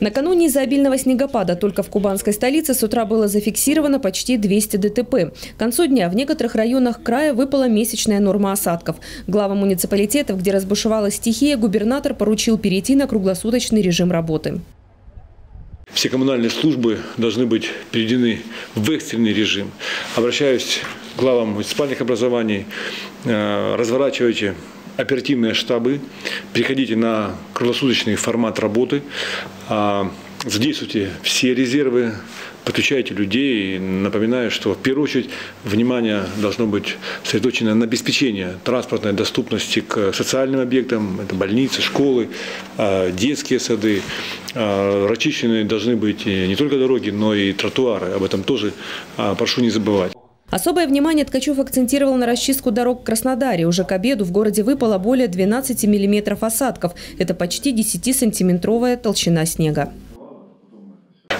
Накануне из-за обильного снегопада только в кубанской столице с утра было зафиксировано почти 200 ДТП. К концу дня в некоторых районах края выпала месячная норма осадков. Главам муниципалитетов, где разбушевалась стихия, губернатор поручил перейти на круглосуточный режим работы. Все коммунальные службы должны быть переведены в экстренный режим. Обращаюсь к главам муниципальных образований, э, разворачивайте оперативные штабы, приходите на круглосуточный формат работы, а, задействуйте все резервы, подключайте людей. Напоминаю, что в первую очередь внимание должно быть сосредоточено на обеспечение транспортной доступности к социальным объектам, это больницы, школы, а, детские сады. А, Расчищены должны быть не только дороги, но и тротуары. Об этом тоже прошу не забывать. Особое внимание Ткачев акцентировал на расчистку дорог в Краснодаре. Уже к обеду в городе выпало более 12 миллиметров осадков. Это почти 10-сантиметровая толщина снега.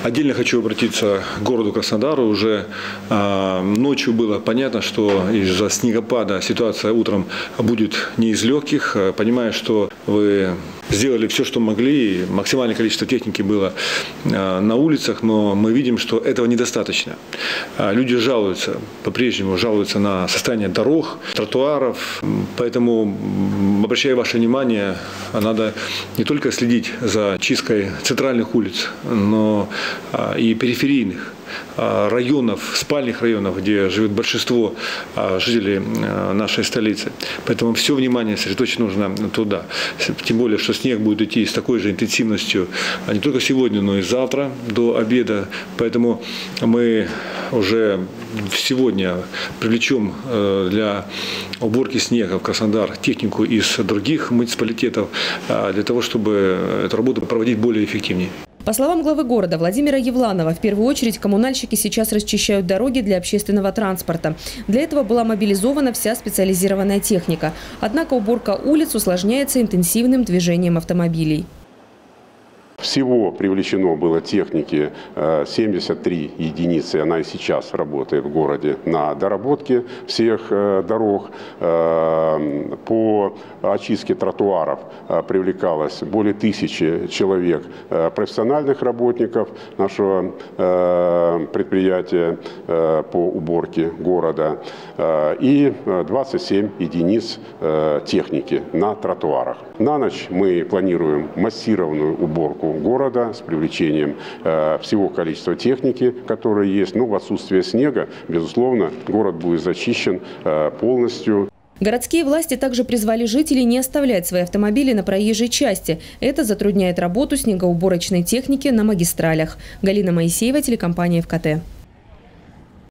Отдельно хочу обратиться к городу Краснодару. Уже э, ночью было понятно, что из-за снегопада ситуация утром будет не из легких. Понимаю, что вы сделали все, что могли. Максимальное количество техники было а, на улицах, но мы видим, что этого недостаточно. А, люди жалуются, по-прежнему жалуются на состояние дорог, тротуаров. Поэтому обращаю ваше внимание, надо не только следить за чисткой центральных улиц, но а, и периферийных. А, районов, спальных районов, где живет большинство а, жителей а, нашей столицы. Поэтому все внимание сосредоточить нужно туда. Тем более, что снег будет идти с такой же интенсивностью не только сегодня, но и завтра до обеда. Поэтому мы уже сегодня привлечем э, для уборки снега в Краснодар технику из других муниципалитетов для того, чтобы эту работу проводить более эффективнее. По словам главы города Владимира Евланова, в первую очередь коммунальщики сейчас расчищают дороги для общественного транспорта. Для этого была мобилизована вся специализированная техника. Однако уборка улиц усложняется интенсивным движением автомобилей. Всего привлечено было техники 73 э, единицы, она и сейчас работает в городе на доработке всех э, дорог. Э, по очистке тротуаров привлекалось более тысячи человек профессиональных работников нашего предприятия по уборке города и 27 единиц техники на тротуарах. На ночь мы планируем массированную уборку города с привлечением э, всего количества техники, которая есть. Но в отсутствие снега, безусловно, город будет зачищен э, полностью. Городские власти также призвали жителей не оставлять свои автомобили на проезжей части. Это затрудняет работу снегоуборочной техники на магистралях. Галина Моисеева, телекомпания ФКТ.